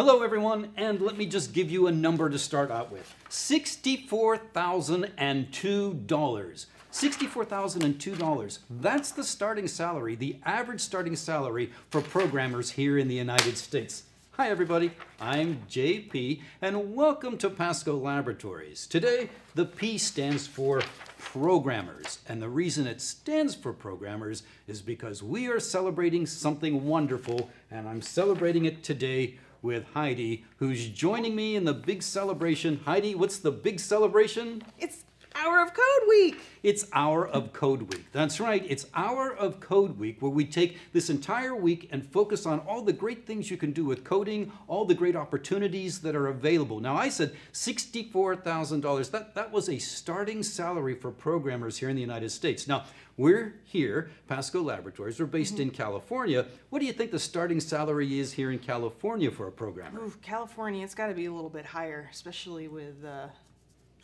Hello, everyone, and let me just give you a number to start out with $64,002. $64,002. That's the starting salary, the average starting salary for programmers here in the United States. Hi, everybody. I'm JP, and welcome to Pasco Laboratories. Today, the P stands for programmers. And the reason it stands for programmers is because we are celebrating something wonderful, and I'm celebrating it today with Heidi, who's joining me in the big celebration. Heidi, what's the big celebration? It's Hour of Code Week. It's Hour of Code Week. That's right. It's Hour of Code Week where we take this entire week and focus on all the great things you can do with coding, all the great opportunities that are available. Now, I said $64,000. That, that was a starting salary for programmers here in the United States. Now, we're here, Pasco Laboratories. We're based mm-hmm. in California. What do you think the starting salary is here in California for a programmer? Ooh, California, it's got to be a little bit higher, especially with uh,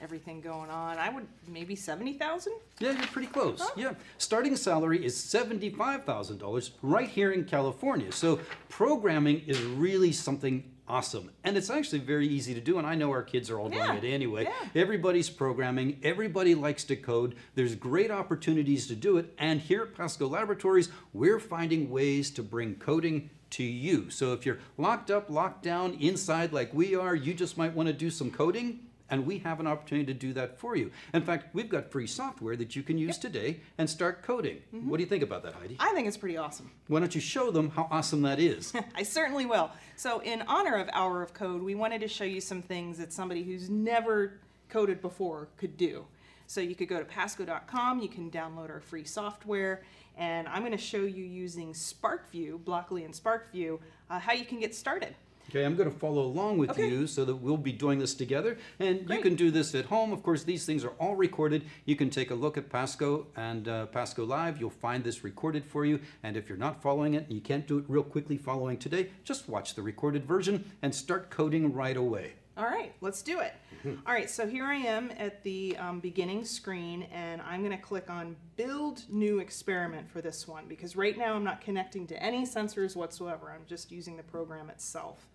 everything going on. I would maybe seventy thousand. Yeah, you're pretty close. Huh? Yeah, starting salary is seventy-five thousand dollars right here in California. So programming is really something awesome, and it's actually very easy to do. And I know our kids are all yeah. doing it anyway. Yeah. Everybody's programming. Everybody likes to code. There's great opportunities to do it. And here at Pasco Laboratories, we're finding ways to bring coding to you. So if you're locked up, locked down inside like we are, you just might want to do some coding and we have an opportunity to do that for you. In fact, we've got free software that you can use yep. today and start coding. Mm-hmm. What do you think about that, Heidi? I think it's pretty awesome. Why don't you show them how awesome that is? I certainly will. So, in honor of Hour of Code, we wanted to show you some things that somebody who's never coded before could do. So, you could go to pasco.com, you can download our free software, and I'm going to show you using SPARKvue, Blockly and SPARKvue, uh, how you can get started. Okay, I'm going to follow along with okay. you so that we'll be doing this together. And Great. you can do this at home. Of course, these things are all recorded. You can take a look at Pasco and uh, Pasco Live. You'll find this recorded for you. And if you're not following it, and you can't do it real quickly following today, just watch the recorded version and start coding right away. All right, let's do it. Mm-hmm. All right, so here I am at the um, beginning screen, and I'm going to click on Build New Experiment for this one because right now I'm not connecting to any sensors whatsoever. I'm just using the program itself.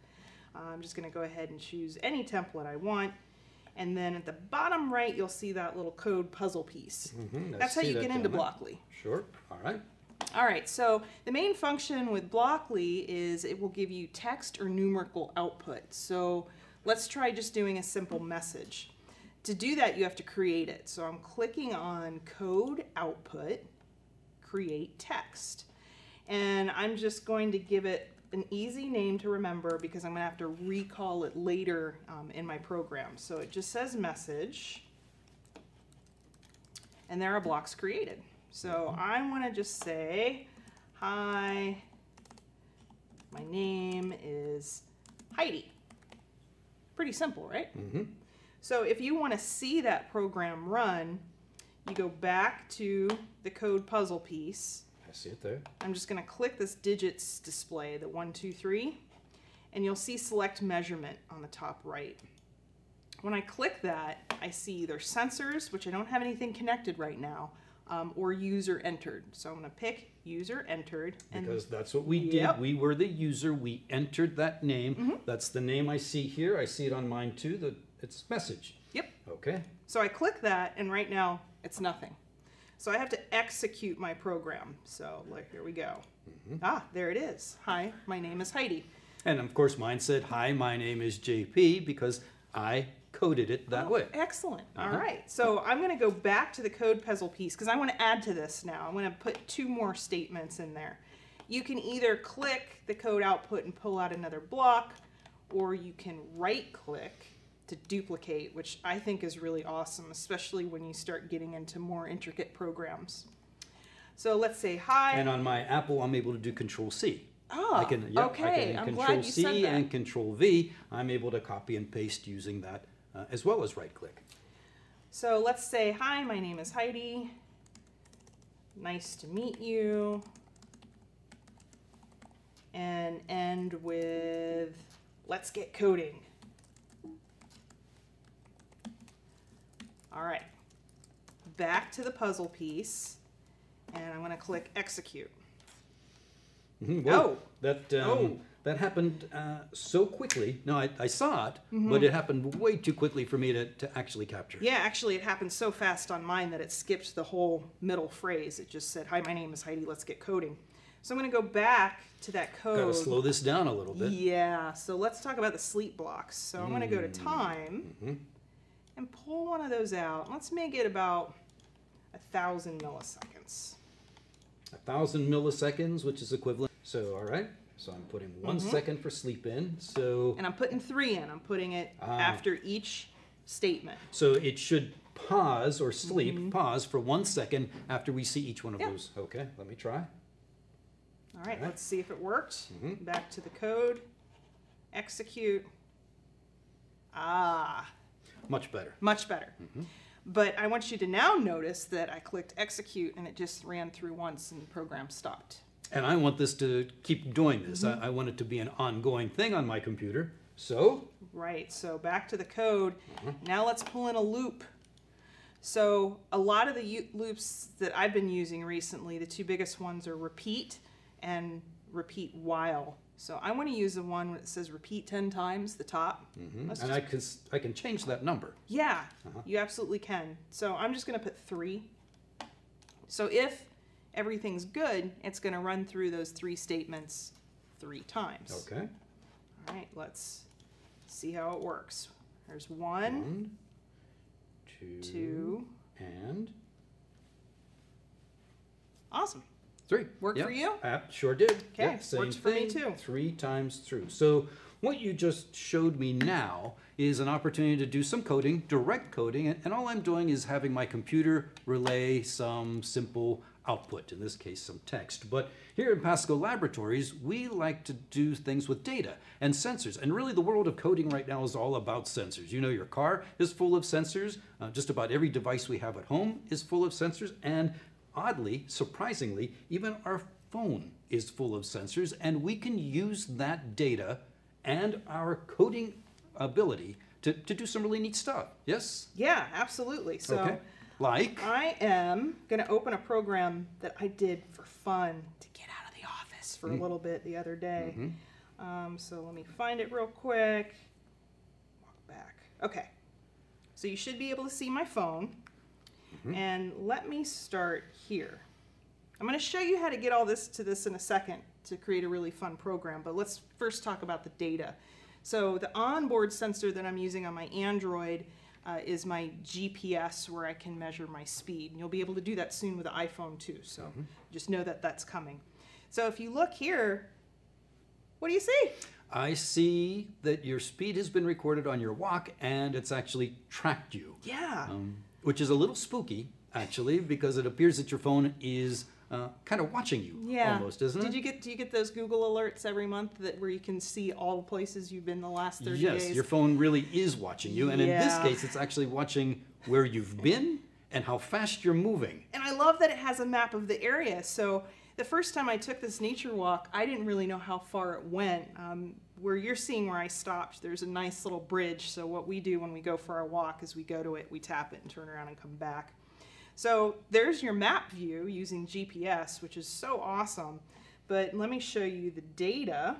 I'm just going to go ahead and choose any template I want. And then at the bottom right, you'll see that little code puzzle piece. Mm-hmm, That's how you that get into Blockly. Sure. All right. All right, so the main function with Blockly is it will give you text or numerical output. So let's try just doing a simple message. To do that, you have to create it. So I'm clicking on Code Output, Create Text. And I'm just going to give it an easy name to remember because I'm going to have to recall it later um, in my program. So it just says message, and there are blocks created. So I want to just say, hi, my name is Heidi. Pretty simple, right? Mm-hmm. So if you want to see that program run, you go back to the code puzzle piece I see it there. I'm just going to click this digits display, the one, two, three, and you'll see select measurement on the top right. When I click that, I see either sensors, which I don't have anything connected right now, um, or user entered. So I'm going to pick user entered. And because that's what we did. Yep. We were the user. We entered that name. Mm -hmm. That's the name I see here. I see it on mine too. The, it's message. Yep. Okay. So I click that, and right now it's nothing. So I have to execute my program. So like, here we go. Mm-hmm. Ah, there it is. Hi, my name is Heidi. And of course mine said, hi, my name is JP because I coded it that oh, way. Excellent. Uh-huh. All right. So I'm going to go back to the code puzzle piece because I want to add to this now. I'm going to put two more statements in there. You can either click the code output and pull out another block, or you can right click to duplicate, which I think is really awesome, especially when you start getting into more intricate programs. So let's say hi. And on my Apple, I'm able to do Control C. Oh, I can, yep, okay. I can I'm Control C and Control V. I'm able to copy and paste using that uh, as well as right click. So let's say, hi, my name is Heidi. Nice to meet you. And end with, let's get coding. All right, back to the puzzle piece, and I'm going to click execute. Mhm, whoa, Oh. That, um, Oh. that happened uh, so quickly. No, I, I saw it, Mm-hmm. but it happened way too quickly for me to, to actually capture. Yeah, actually, it happened so fast on mine that it skipped the whole middle phrase. It just said, "Hi, my name is Heidi. Let's get coding." So I'm going to go back to that code. Gotta slow this down a little bit. Yeah, so let's talk about the sleep blocks. So I'm going to go to Mm. time Mhm. And pull one of those out. Let's make it about a thousand milliseconds. A thousand milliseconds, which is equivalent. So, all right. So I'm putting one second for sleep in. So, And I'm putting three in. I'm putting it Ah. after each statement. so it should pause or sleep, pause for one second after we see each one of. Yeah. those. Okay, let me try. All right, Alright. let's see if it worked. Mhm. Back to the code. Execute. Ah, Much better. much better. Mm-hmm. But I want you to now notice that I clicked execute and it just ran through once and the program stopped. And I want this to keep doing this. Mm-hmm. I, I want it to be an ongoing thing on my computer. So, Right, so back to the code. Mm-hmm. Now let's pull in a loop. So a lot of the u- loops that I've been using recently, the two biggest ones are repeat and repeat while. So I want to use the one that says repeat 10 times, the top. Let's and just- I can I can change that number. yeah, Uh-huh. you absolutely can. So I'm just going to put three. So if everything's good, it's going to run through those three statements three times. Okay. All right, let's see how it works. There's one, One, two, two, and awesome. Three. Work Yep. for you? Uh, sure did. Okay, Yep, same works for me too. Three times through. So what you just showed me now is an opportunity to do some coding, direct coding, and, and all I'm doing is having my computer relay some simple output, in this case some text. But here in Pasco Laboratories, we like to do things with data and sensors. And really the world of coding right now is all about sensors. You know your car is full of sensors, uh, just about every device we have at home is full of sensors, and oddly, surprisingly, even our phone is full of sensors, and we can use that data and our coding ability to, to do some really neat stuff. Yes? Yeah, absolutely. So okay. Like? I am going to open a program that I did for fun to get out of the office for a little bit the other day. Mhm. Um, so let me find it real quick. Walk back. Okay. So you should be able to see my phone. And let me start here. I'm going to show you how to get all this to this in a second to create a really fun program, but let's first talk about the data. So the onboard sensor that I'm using on my Android uh, is my GPS where I can measure my speed. And you'll be able to do that soon with the iPhone too, so just know that that's coming. So if you look here, what do you see? I see that your speed has been recorded on your walk and it's actually tracked you, Yeah. um, which is a little spooky, actually, because it appears that your phone is uh, kind of watching you Yeah. almost, isn't Did it? you get do you get those Google alerts every month that where you can see all the places you've been the last 30 yes, days? your phone really is watching you, and in this case, it's actually watching where you've been and how fast you're moving. And I love that it has a map of the area. So the first time I took this nature walk, I didn't really know how far it went. Um, where you're seeing where I stopped, there's a nice little bridge. So what we do when we go for our walk is we go to it, we tap it, and turn around and come back. So there's your map view using GPS, which is so awesome. But let me show you the data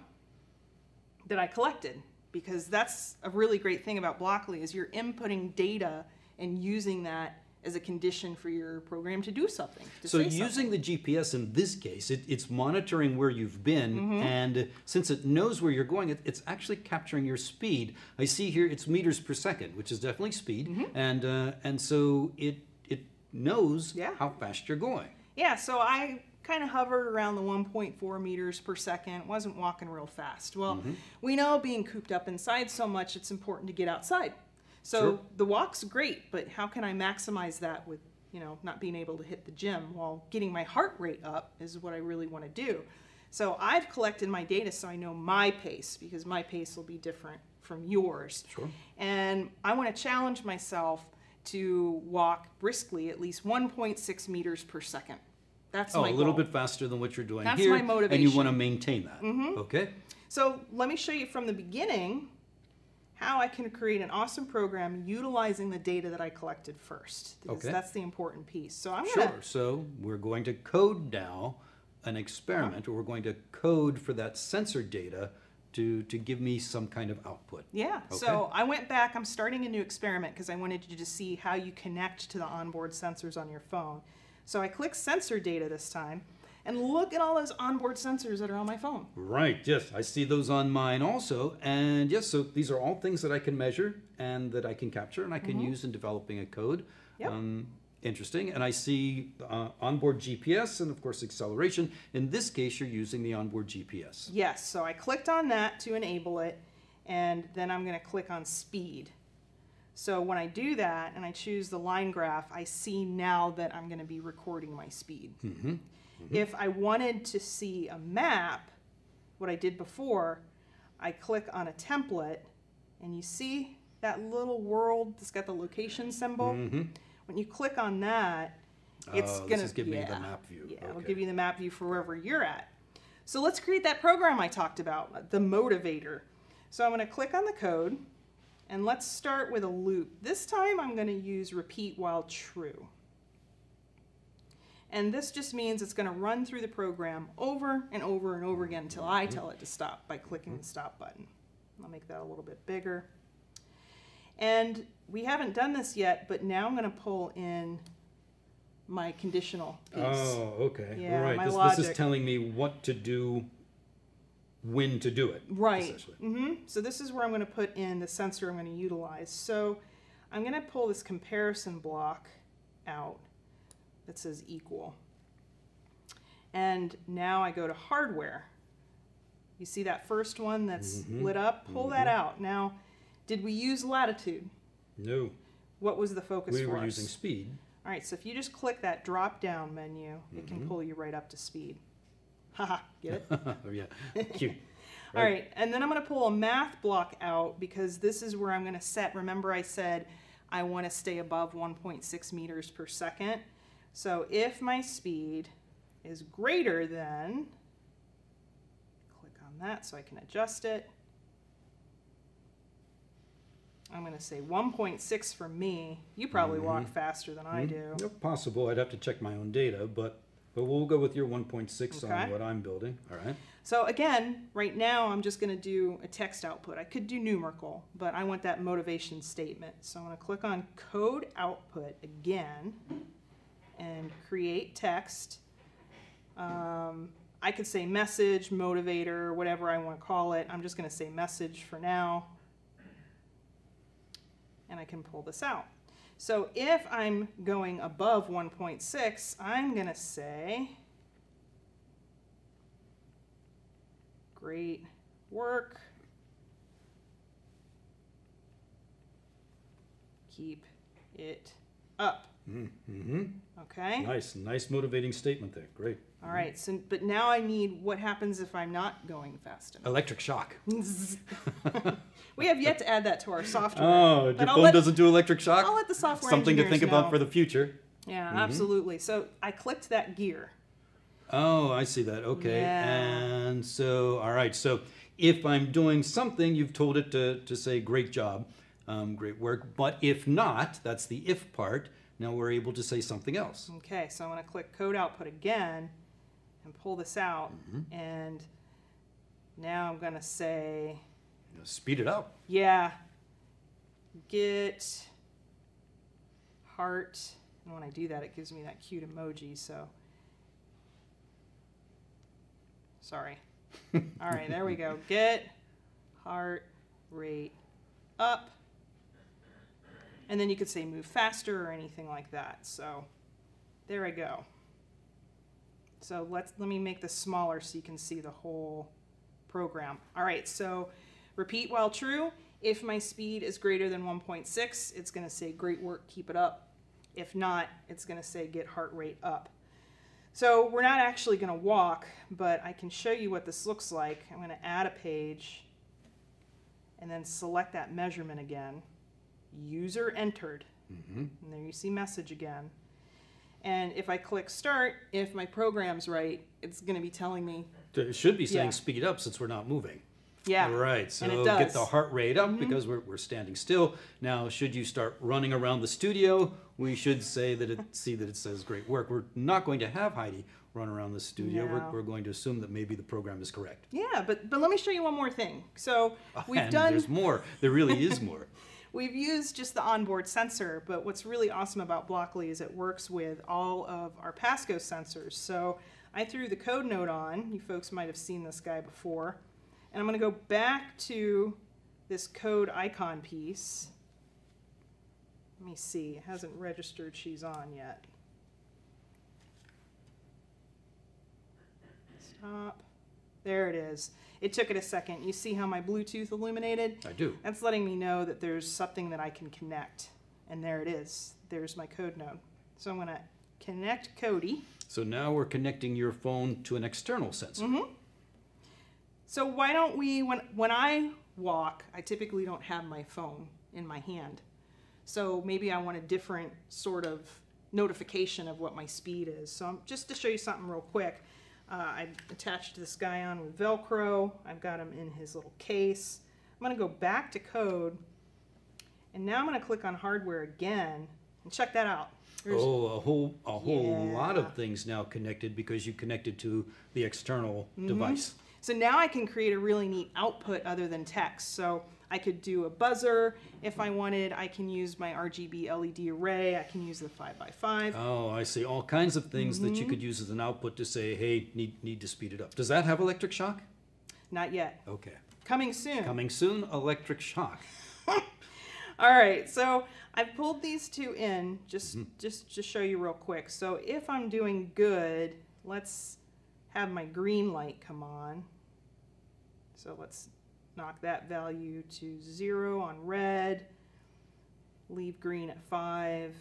that I collected because that's a really great thing about Blockly is you're inputting data and using that as a condition for your program to do something. To So using something. the GPS in this case, it, it's monitoring where you've been, Mm-hmm. and since it knows where you're going, it, it's actually capturing your speed. I see here it's meters per second, which is definitely speed, Mm-hmm. and uh, and so it it knows Yeah. how fast you're going. Yeah, so I kind of hovered around the 1.4 meters per second, wasn't walking real fast. Well, Mm-hmm. we know being cooped up inside so much, it's important to get outside. So Sure. the walk's great, but how can I maximize that with, you know, not being able to hit the gym while getting my heart rate up is what I really want to do. So I've collected my data so I know my pace because my pace will be different from yours. Sure. And I want to challenge myself to walk briskly at least 1.6 meters per second. That's Oh, a little goal. bit faster than what you're doing That's here, my and you want to maintain that. Mm-hmm. Okay. So let me show you from the beginning how I can create an awesome program utilizing the data that I collected first. Because Okay. that's the important piece. So I'm Sure. gonna So we're going to code now an experiment or we're going to code for that sensor data to, to give me some kind of output. Yeah, Okay. so I went back, I'm starting a new experiment because I wanted you to see how you connect to the onboard sensors on your phone. So I click sensor data this time, and look at all those onboard sensors that are on my phone. Right, yes, I see those on mine also. And yes, so these are all things that I can measure and that I can capture and I can use in developing a code. Yep. Um, interesting. And I see uh, onboard GPS and, of course, acceleration. In this case, you're using the onboard GPS. Yes, so I clicked on that to enable it, and then I'm gonna click on speed. So when I do that and I choose the line graph, I see now that I'm gonna be recording my speed. Mm-hmm. If I wanted to see a map, what I did before, I click on a template, and you see that little world that's got the location symbol? Mm-hmm. When you click on that, oh, it's Oh, gonna give giving me the map view. Yeah, it'll give you the map view for wherever you're at. So let's create that program I talked about, the motivator. So I'm going to click on the code and let's start with a loop. This time I'm going to use repeat while true. And this just means it's going to run through the program over and over and over again until I tell it to stop by clicking the stop button. I'll make that a little bit bigger. And we haven't done this yet, but now I'm going to pull in my conditional piece. Oh, okay. Yeah, right. my This, this is telling me what to do, when to do it. Right. essentially. hmm So this is where I'm going to put in the sensor I'm going to utilize. So I'm going to pull this comparison block out that says equal. And now I go to hardware. You see that first one that's Mhm. lit up? Pull that out. Now, did we use latitude? No, What was the focus we for were us? using speed. All right, so if you just click that drop down menu, it can Mhm. pull you right up to speed. Haha, get it? oh, yeah. Cute. All right, and then I'm going to pull a math block out because this is where I'm going to set. Remember, I said I want to stay above 1.6 meters per second. So if my speed is greater than, click on that so I can adjust it. I'm going to say 1.6 for me. You probably walk faster than I Hmm? do. Yep, Possible. I'd have to check my own data, but but we'll go with your 1.6 on what I'm building. All right. So again, right now I'm just going to do a text output. I could do numerical, but I want that motivation statement. So I'm going to click on code output again and create text. Um, I could say message, motivator, whatever I want to call it. I'm just going to say message for now. And I can pull this out. So if I'm going above 1.6, I'm going to say Great work. Keep it up. Mm-hmm. Okay? Nice, nice motivating statement there. Great. All right. So, but now I need what happens if I'm not going fast enough. Electric shock. we have yet to add that to our software. Oh, your phone let- doesn't do electric shock? I'll let the software Something to think about for the future. Yeah, Mhm. absolutely. So I clicked that gear. Oh, I see that. Okay. Yeah. And so, all right. So, if I'm doing something, you've told it to, to say, great job, um, great work. But if not, that's the if part. Now we're able to say something else. Okay, so I'm going to click code output again and pull this out. Mm-hmm. And now I'm going to say, speed it up. yeah, get heart. And when I do that, it gives me that cute emoji. So, sorry. All right, there we go. Get heart rate up. And then you could say move faster or anything like that. So, there I go. So let's let me make this smaller so you can see the whole program. All right, so repeat while true. If my speed is greater than 1.6, it's going to say great work, keep it up. If not, it's going to say get heart rate up. So we're not actually going to walk, but I can show you what this looks like. I'm going to add a page and then select that measurement again. User entered. Mm-hmm. And there you see message again. And if I click start, if my program's right, it's going to be telling me, It should be saying Yeah. speed up since we're not moving. yeah, Right. So get the heart rate up Mhm. because we're, we're standing still. Now, should you start running around the studio, we should say that it see that it says great work. We're not going to have Heidi run around the studio, No. we're, we're going to assume that maybe the program is correct. Yeah, but but let me show you one more thing. So we've and done there's more. There really is more. We've used just the onboard sensor, but what's really awesome about Blockly is it works with all of our Pasco sensors. So I threw the code node on. You folks might have seen this guy before. And I'm going to go back to this code icon piece. Let me see. It hasn't registered she's on yet. Stop. There it is. It took it a second. You see how my Bluetooth illuminated? I do. That's letting me know that there's something that I can connect. And there it is. There's my code node. So I'm going to connect Cody. So now we're connecting your phone to an external sensor. Mm-hmm. So why don't we when when I walk, I typically don't have my phone in my hand. So maybe I want a different sort of notification of what my speed is. So I'm, just to show you something real quick, uh, I attached this guy on with Velcro. I've got him in his little case. I'm going to go back to code, and now I'm going to click on hardware again and check that out. There's- Oh, a whole a whole lot of things now connected because you connected to the external Mm-hmm. device. So now I can create a really neat output other than text. So I could do a buzzer if I wanted. I can use my RGB LED array. I can use the 5x5. Oh, I see. All kinds of things that you Mm-hmm. could use as an output to say, hey, need need to speed it up. Does that have electric shock? Not yet. Okay. Coming soon. Coming soon, electric shock. All right. So I've pulled these two in just just to show you real quick. So if I'm doing good, let's have my green light come on. So let's knock that value to zero on red. Leave green at five.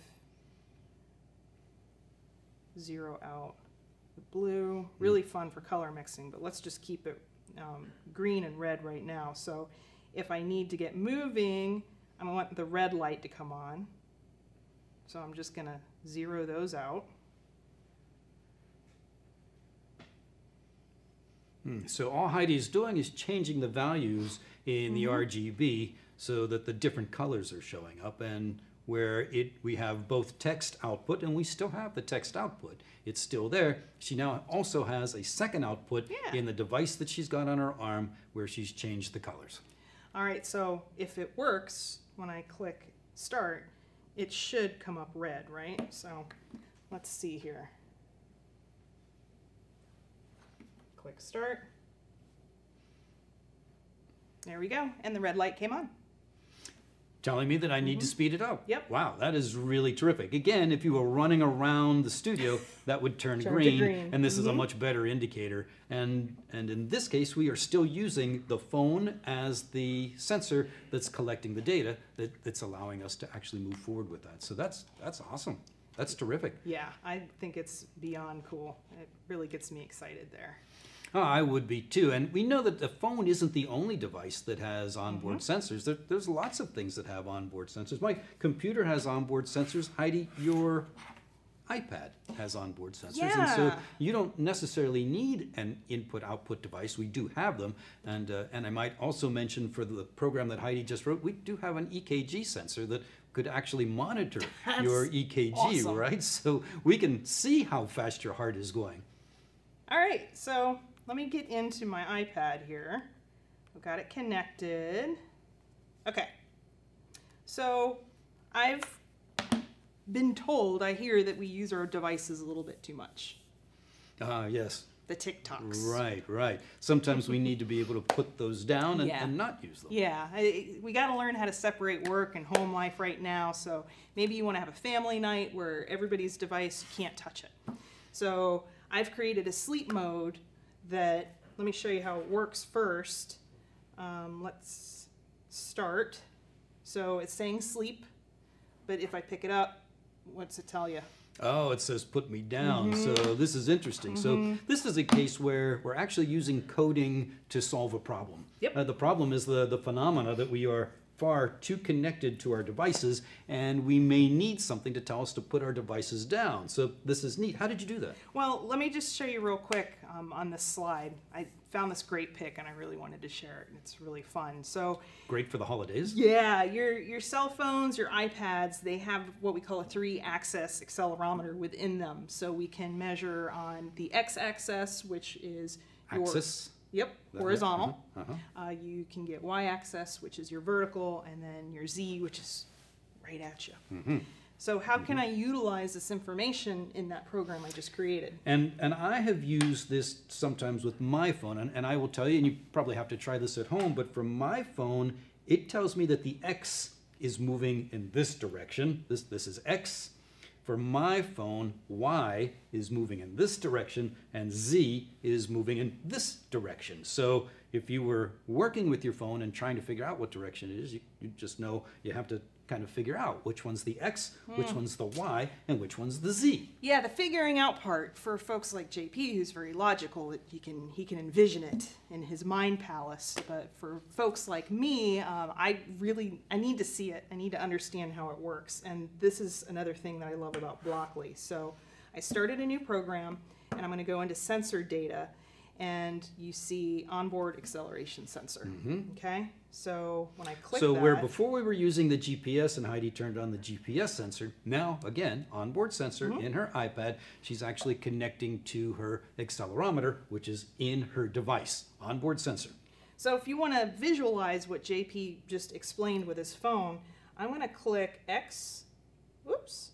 Zero out the blue. Really fun for color mixing, but let's just keep it um, green and red right now. So if I need to get moving, I want the red light to come on. So I'm just gonna zero those out. Hmm, So all Heidi is doing is changing the values in the RGB so that the different colors are showing up and where it we have both text output and we still have the text output. It's still there. She now also has a second output Yeah. in the device that she's got on her arm where she's changed the colors. All right, so if it works, when I click start, it should come up red, right? So let's see here. Click start. There we go, and the red light came on. telling me that I need to speed it up. Mm-hmm. Yep. Wow, that is really terrific. Again, if you were running around the studio, that would turn Turn green, green. Mm-hmm. and this is a much better indicator. And and in this case, we are still using the phone as the sensor that's collecting the data that, that's allowing us to actually move forward with that. So that's that's awesome. That's terrific. Yeah, I think it's beyond cool. It really gets me excited there. Oh, I would be too. And we know that the phone isn't the only device that has onboard Mm-hmm. sensors. There, there's lots of things that have onboard sensors. My computer has onboard sensors. Heidi, your iPad has onboard sensors. And so you don't necessarily need an input output device. We do have them. And, uh, and I might also mention for the program that Heidi just wrote, we do have an EKG sensor that could actually monitor your EKG, awesome. right? So we can see how fast your heart is going. All right, so let me get into my iPad here. I've got it connected. Okay, so I've been told, I hear that we use our devices a little bit too much. Ah, yes. The TikToks. Right, right. Sometimes we need to be able to put those down and, Yeah. and not use them. Yeah, we got to learn how to separate work and home life right now. So maybe you want to have a family night where everybody's device, you can't touch it. So I've created a sleep mode that, let me show you how it works first. Um, let's start. So it's saying sleep, but if I pick it up, what's it tell you? Oh, it says put me down. So Mm-hmm. this is interesting. So this is a case where we're actually using coding to solve a problem. Yep. Uh, the problem is the, the phenomena that we are far too connected to our devices, and we may need something to tell us to put our devices down. So this is neat. How did you do that? Well, let me just show you real quick um, on this slide. I found this great pic and I really wanted to share it, and it's really fun. So, Great for the holidays. yeah, your your cell phones, your iPads, they have what we call a three-axis accelerometer within them. So we can measure on the x-axis, which is your Axis. Yep, That- horizontal. uh-huh, uh-huh. Uh, you can get y-axis, which is your vertical, and then your z, which is right at you. Mm-hmm. So how can I utilize this information in that program I just created? And and I have used this sometimes with my phone, and, and I will tell you, and you probably have to try this at home, but from my phone, it tells me that the X is moving in this direction. This this is X. For my phone, Y is moving in this direction, and Z is moving in this direction. So if you were working with your phone and trying to figure out what direction it is, you, you just know you have to kind of figure out which one's the X, which one's the Y, and which one's the Z. Yeah, the figuring out part for folks like JP, who's very logical, that he can he can envision it in his mind palace. But for folks like me, um, I really I need to see it. I need to understand how it works. And this is another thing that I love about Blockly. So I started a new program, and I'm going to go into sensor data, and you see onboard acceleration sensor. Okay, so when I click. So where before we were using the GPS and Heidi turned on the GPS sensor, now again, onboard sensor Mm-hmm. in her iPad, she's actually connecting to her accelerometer, which is in her device. Onboard sensor. So if you want to visualize what JP just explained with his phone, I'm going to click X, oops,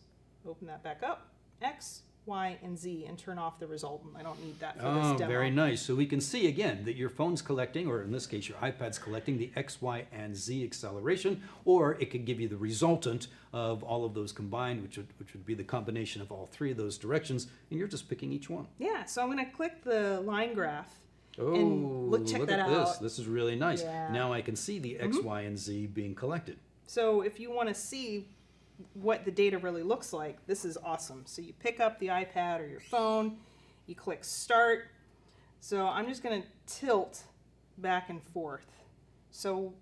open that back up, X, Y, and Z, and turn off the resultant. I don't need that for Oh, this demo. very nice. So we can see again that your phone's collecting, or in this case, your iPad's collecting the X, Y, and Z acceleration, or it could give you the resultant of all of those combined, which would, which would be the combination of all three of those directions, and you're just picking each one. Yeah, so I'm going to click the line graph. Oh, And look- check that at this. out. This is really nice. Yeah. Now I can see the X, mm-hmm. Y, and Z being collected. So if you want to see what the data really looks like, this is awesome. So you pick up the iPad or your phone, you click start. So I'm just going to tilt back and forth. So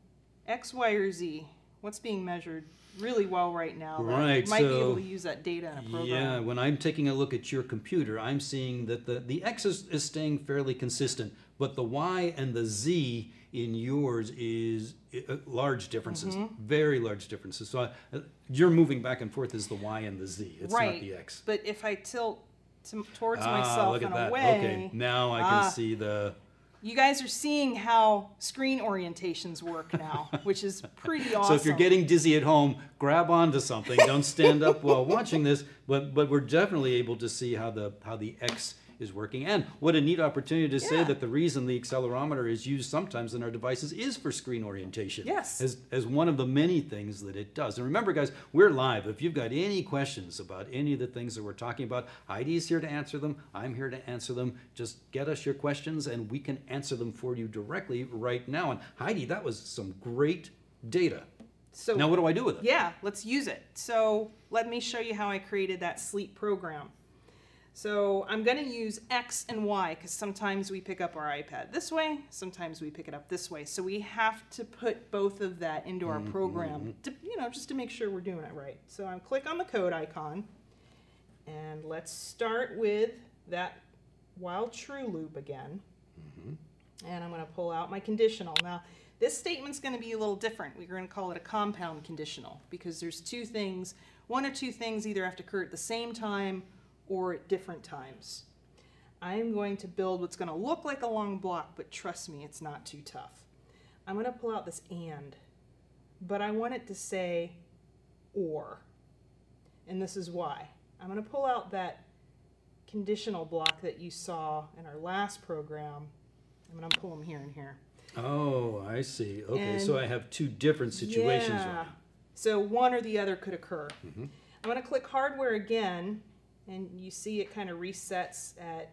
X, Y, or Z, what's being measured really well right now? Right, might be able to use that data in a program. Yeah, when I'm taking a look at your computer, I'm seeing that the, the X is, is staying fairly consistent, but the Y and the Z in yours is uh, large differences, Mm-hmm. very large differences. So uh, you're moving back and forth is the Y and the Z. It's right. not the X. But if I tilt to, towards ah, myself look at and that. away, Okay, now I can Ah. see the. you guys are seeing how screen orientations work now, which is pretty awesome. So if you're getting dizzy at home, grab onto something. Don't stand up while watching this. But but we're definitely able to see how the how the X is working. And what a neat opportunity to say that the reason the accelerometer is used sometimes in our devices is for screen orientation. Yes. As as one of the many things that it does. And remember, guys, we're live. If you've got any questions about any of the things that we're talking about, Heidi's here to answer them. I'm here to answer them. Just get us your questions and we can answer them for you directly right now. And Heidi, that was some great data. so Now, what do I do with it? Yeah, let's use it. So let me show you how I created that sleep program. So I'm going to use X and Y because sometimes we pick up our iPad this way, sometimes we pick it up this way. So we have to put both of that into our mm-hmm, program, mm-hmm. to, you know, just to make sure we're doing it right. So I'm click on the code icon, and let's start with that while true loop again. Mm-hmm. And I'm going to pull out my conditional. Now, this statement's going to be a little different. We're going to call it a compound conditional because there's two things, one or two things either have to occur at the same time or at different times. I'm going to build what's going to look like a long block, but trust me, it's not too tough. I'm going to pull out this and, but I want it to say or. And this is why. I'm going to pull out that conditional block that you saw in our last program. I'm going to pull them here and here. Oh, I see. Okay, so I have two different situations. Yeah. So one or the other could occur. Mm-hmm. I'm going to click hardware again, and you see it kind of resets at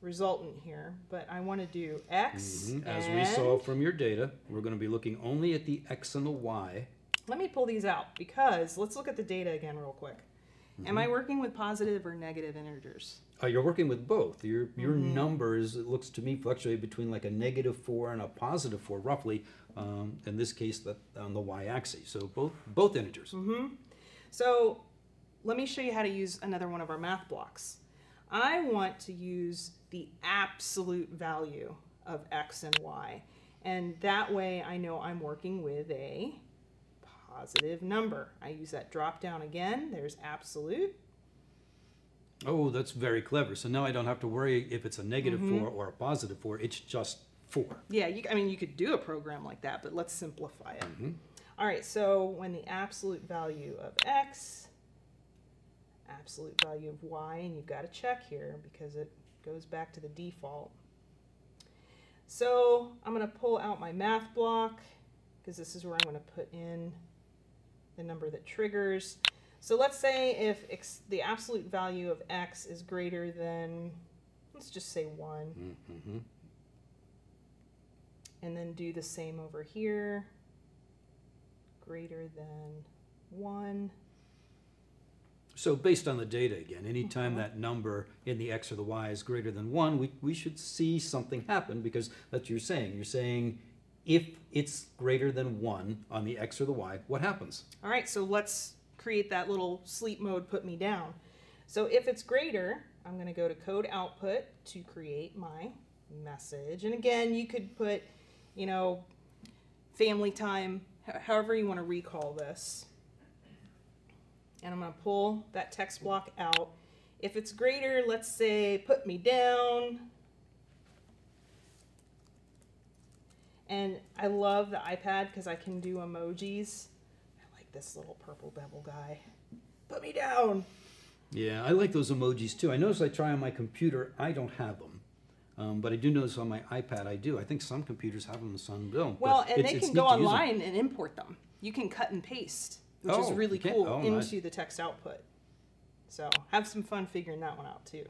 resultant here. But I want to do X. Mhm. As we saw from your data, we're going to be looking only at the X and the Y. Let me pull these out because let's look at the data again real quick. Am I working with positive or negative integers? Uh, you're working with both. Your your Mm-hmm. numbers, it looks to me, fluctuate between like a negative four and a positive four, roughly. Um, in this case, that on the y-axis. So both both integers. Mm-hmm. So let me show you how to use another one of our math blocks. I want to use the absolute value of x and y. And that way I know I'm working with a positive number. I use that drop down again. There's absolute. Oh, that's very clever. So now I don't have to worry if it's a negative Mm-hmm. four or a positive four. It's just four. Yeah, you, I mean, you could do a program like that, but let's simplify it. Mhm. All right, so when the absolute value of x, absolute value of y, and you've got to check here because it goes back to the default. So I'm going to pull out my math block because this is where I'm going to put in the number that triggers. So let's say if x, the absolute value of x is greater than, let's just say 1 Mhm. and then do the same over here greater than 1 So based on the data again, anytime Mhm. that number in the x or the y is greater than one, we, we should see something happen because that's what you're saying. You're saying if it's greater than one on the x or the y, what happens? all right so let's create that little sleep mode put me down so if it's greater i'm going to go to code output to create my message and again you could put you know family time however you want to recall this and I'm going to pull that text block out. If it's greater, let's say put me down. And I love the iPad because I can do emojis. I like this little purple devil guy. Put me down. Yeah, I like those emojis too. I notice I try on my computer, I don't have them. Um, but I do notice on my iPad I do. I think some computers have them some don't. but Well, and they can go to use 'em. online and import them. You can cut and paste, which is Oh, really you cool, Oh, into nice. the text output. So have some fun figuring that one out too.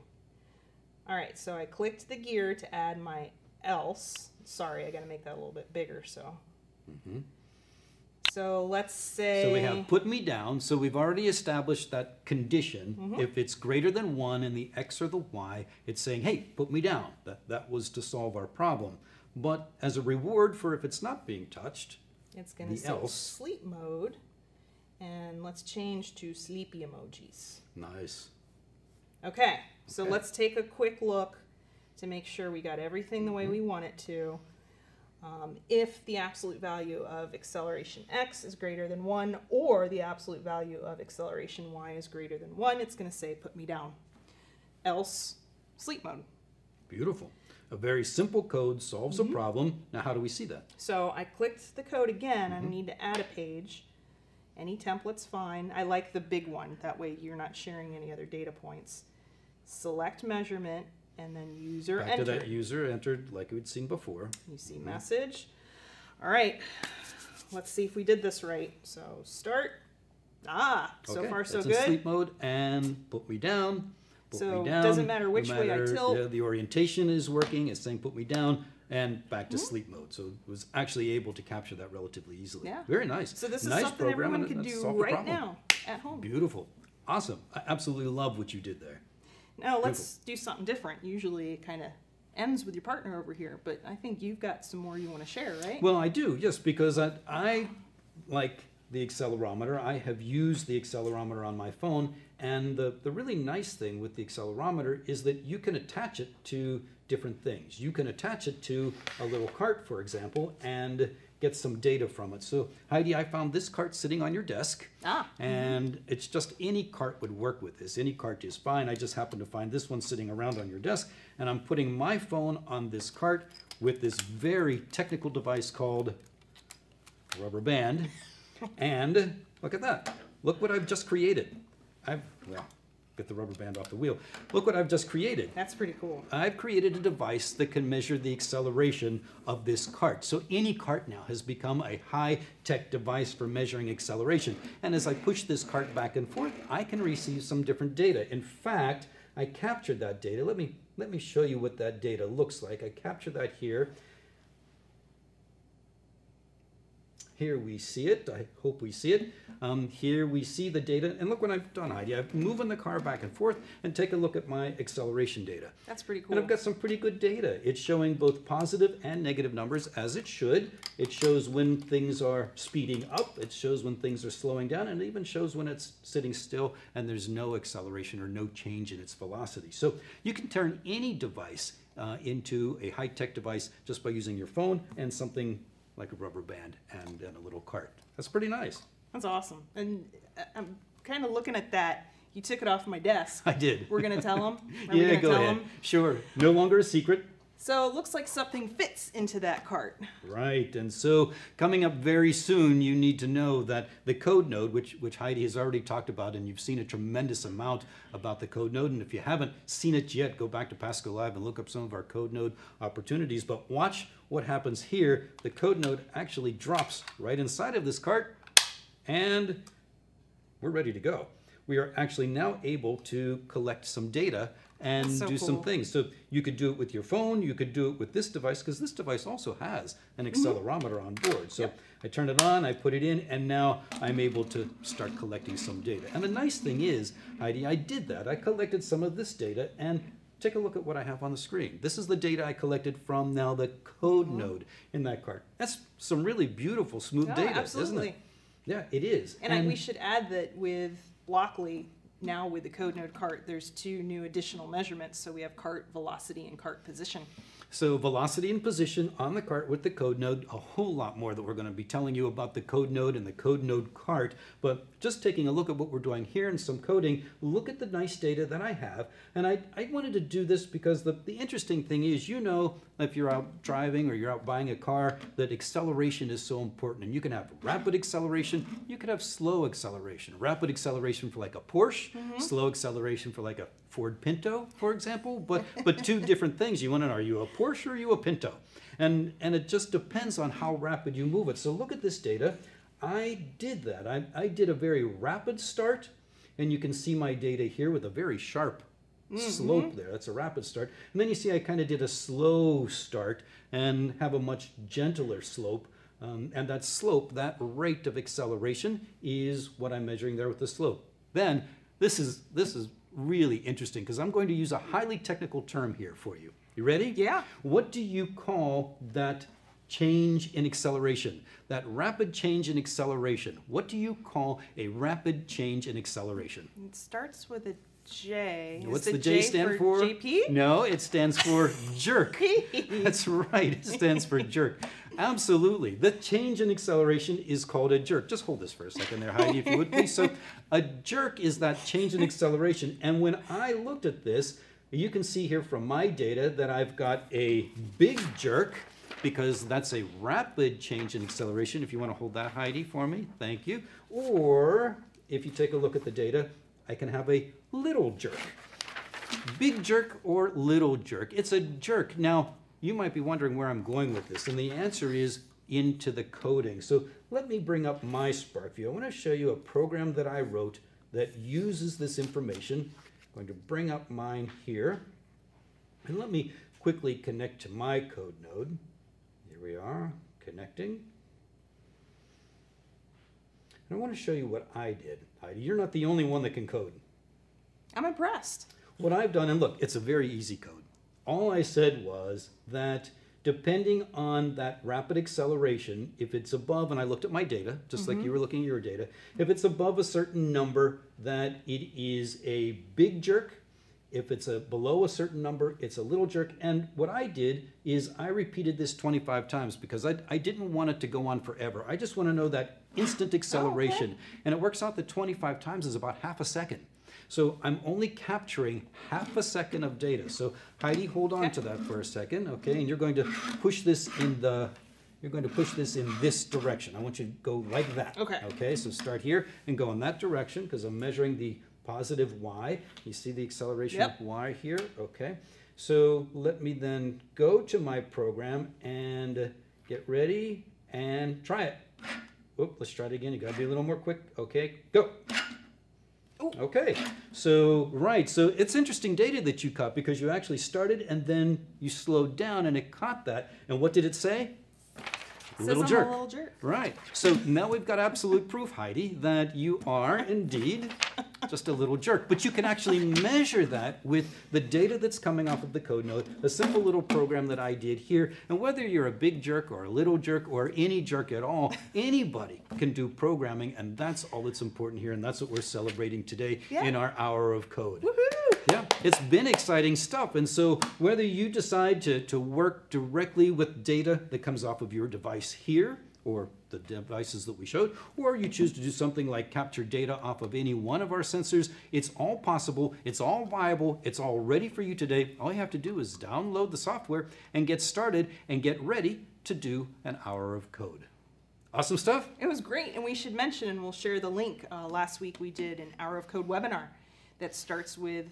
All right, so I clicked the gear to add my else. Sorry, I got to make that a little bit bigger. So, Mhm. so let's say. So we have put me down. So we've already established that condition. Mm-hmm. If it's greater than one in the x or the y, it's saying, hey, put me down. That, that was to solve our problem. But as a reward for if it's not being touched, It's going to say else. sleep mode, and let's change to sleepy emojis. nice. Okay, so Okay. let's take a quick look to make sure we got everything the way Mm-hmm. we want it to. Um, if the absolute value of acceleration x is greater than 1, or the absolute value of acceleration y is greater than 1, it's going to say put me down. Else, sleep mode. Beautiful. A very simple code solves Mm-hmm. a problem. Now, how do we see that? So I clicked the code again. Mm-hmm. I need to add a page. Any template's fine. I like the big one. That way you're not sharing any other data points. Select measurement and then user Back to that user entered like we'd seen before. You see message. All right. Let's see if we did this right. So start. Ah, so Okay, far so that's in good. sleep mode and put me down. Put So, me down. doesn't matter which way I tilt. the orientation is working. It's saying put me down and back Mm-hmm. to sleep mode. So it was actually able to capture that relatively easily. Yeah. Very nice. So this is nice something program everyone can do right now at home. Beautiful. Awesome. I absolutely love what you did there. Now let's do something different. Usually it kind of ends with your partner over here, but I think you've got some more you want to share, right? Well, I do, yes, because I, I like the accelerometer. I have used the accelerometer on my phone, and the, the really nice thing with the accelerometer is that you can attach it to different things. You can attach it to a little cart, for example, and get some data from it. So, Heidi, I found this cart sitting on your desk. ah, And it's just any cart would work with this. Any cart is fine. I just happened to find this one sitting around on your desk, and I'm putting my phone on this cart with this very technical device called rubber band. and look at that. Look what I've just created. I've well, get the rubber band off the wheel. Look what I've just created. that's pretty cool. I've created a device that can measure the acceleration of this cart. So any cart now has become a high-tech device for measuring acceleration. And as I push this cart back and forth, I can receive some different data. In fact, I captured that data. Let me let me show you what that data looks like. I captured that here. Here we see it. I hope we see it. Um, here we see the data. And look what I've done, Heidi. I'm moving the car back and forth and take a look at my acceleration data. That's pretty cool. And I've got some pretty good data. It's showing both positive and negative numbers as it should. It shows when things are speeding up, it shows when things are slowing down, and it even shows when it's sitting still and there's no acceleration or no change in its velocity. So you can turn any device uh, into a high-tech device just by using your phone and something like a rubber band and, and a little cart. That's pretty nice. That's awesome. And uh, I'm kind of looking at that. You took it off my desk. I did. We're gonna tell them. Yeah, go tell ahead. Sure. No longer a secret. So it looks like something fits into that cart. Right, and so coming up very soon, you need to know that the code node, which, which Heidi has already talked about, and you've seen a tremendous amount about the code node, and if you haven't seen it yet, go back to Pasco Live and look up some of our code node opportunities. But watch what happens here. The code node actually drops right inside of this cart, and we're ready to go. We are actually now able to collect some data and so do some things. So you could do it with your phone, you could do it with this device, because this device also has an Mm-hmm. accelerometer on board. So I turn it on, I put it in, and now I'm able to start collecting some data. And the nice thing is, Heidi, I did that. I collected some of this data and take a look at what I have on the screen. This is the data I collected from now the code node in that card. That's some really beautiful, smooth Yeah, data, isn't it? Yeah, it is. And, I, we should add that with Blockly, now with the code node cart, there's two new additional measurements. So we have cart velocity and cart position. So velocity and position on the cart with the code node, a whole lot more that we're going to be telling you about the code node and the code node cart. But just taking a look at what we're doing here and some coding, look at the nice data that I have. And I, I wanted to do this because the, the interesting thing is, you know, if you're out driving or you're out buying a car, that acceleration is so important. And you can have rapid acceleration, you could have slow acceleration. Rapid acceleration for like a Porsche, mm-hmm. slow acceleration for like a Ford Pinto, for example, but but two different things. You want to know, are you a Porsche or are you a Pinto? And and it just depends on how rapid you move it. So look at this data. I did that. I, I did a very rapid start, and you can see my data here with a very sharp slope there. That's a rapid start. And then you see I kind of did a slow start and have a much gentler slope. Um, and that slope, that rate of acceleration, is what I'm measuring there with the slope. Then this is this is really interesting because I'm going to use a highly technical term here for you. You ready? Yeah. What do you call that change in acceleration? That rapid change in acceleration. What do you call a rapid change in acceleration? It starts with a J. What's the the J, stand for? JP? No, it stands for jerk. That's right. It stands for jerk. Absolutely. The change in acceleration is called a jerk. Just hold this for a second there, Heidi, if you would please. So, a jerk is that change in acceleration. And when I looked at this, you can see here from my data that I've got a big jerk because that's a rapid change in acceleration. If you want to hold that, Heidi, for me, thank you. Or if you take a look at the data, I can have a little jerk. Big jerk or little jerk? It's a jerk. Now, you might be wondering where I'm going with this, and the answer is into the coding. So let me bring up my SPARKvue. I want to show you a program that I wrote that uses this information. I'm going to bring up mine here, and let me quickly connect to my code node. Here we are, connecting. And I want to show you what I did. Heidi, you're not the only one that can code. I'm impressed. What I've done, and look, it's a very easy code. All I said was that depending on that rapid acceleration, if it's above, and I looked at my data, just like mm-hmm. you were looking at your data, if it's above a certain number, that it is a big jerk. If it's a below a certain number, it's a little jerk. And what I did is I repeated this 25 times because I, I didn't want it to go on forever. I just want to know that instant oh, acceleration. And it works out that 25 times is about half a second. So I'm only capturing half a second of data. So Heidi, hold on to that for a second, okay? And you're going to push this in the, you're going to push this in this direction. I want you to go like that. Okay. Okay, so start here and go in that direction because I'm measuring the positive y. You see the acceleration Yep. of y here? Okay. So let me then go to my program and get ready and try it. Oop, let's try it again. You gotta be a little more quick. Okay, go. Ooh. Okay, so right, so it's interesting data that you caught because you actually started and then you slowed down and it caught that. And what did it say? Little jerk. a little jerk. Right. So now we've got absolute proof, Heidi, that you are indeed just a little jerk. But you can actually measure that with the data that's coming off of the code node, a simple little program that I did here. And whether you're a big jerk or a little jerk or any jerk at all, anybody can do programming, and that's all that's important here, and that's what we're celebrating today Yeah. in our hour of code. Yeah, it's been exciting stuff. And so, whether you decide to, to work directly with data that comes off of your device here, or the devices that we showed, or you choose to do something like capture data off of any one of our sensors, it's all possible, it's all viable, it's all ready for you today. All you have to do is download the software and get started and get ready to do an hour of code. Awesome stuff? It was great, and we should mention, and we'll share the link. Uh, last week we did an Hour of Code webinar that starts with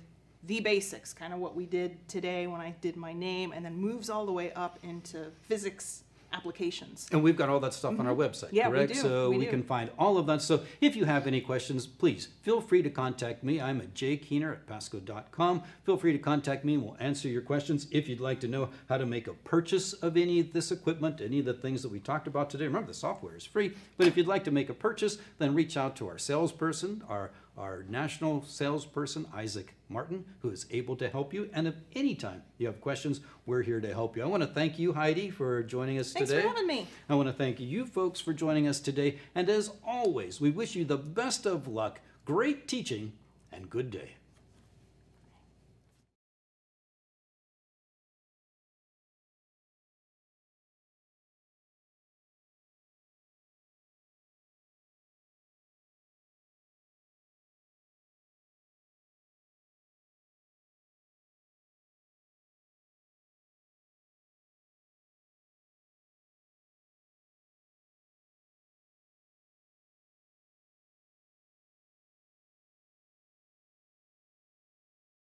the basics, kind of what we did today when I did my name, and then moves all the way up into physics applications. And we've got all that stuff on our website, Mm-hmm. Yeah, we correct? do. So We we do. can find all of that. So if you have any questions, please feel free to contact me. I'm at jkeener at pasco.com. Feel free to contact me and we'll answer your questions. If you'd like to know how to make a purchase of any of this equipment, any of the things that we talked about today, remember the software is free. But if you'd like to make a purchase, then reach out to our salesperson, our our national salesperson, Isaac Martin, who is able to help you. And if anytime you have questions, we're here to help you. I want to thank you, Heidi, for joining us Thanks today. for having me. I want to thank you folks for joining us today. And as always, we wish you the best of luck, great teaching, and good day.